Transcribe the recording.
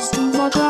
Watch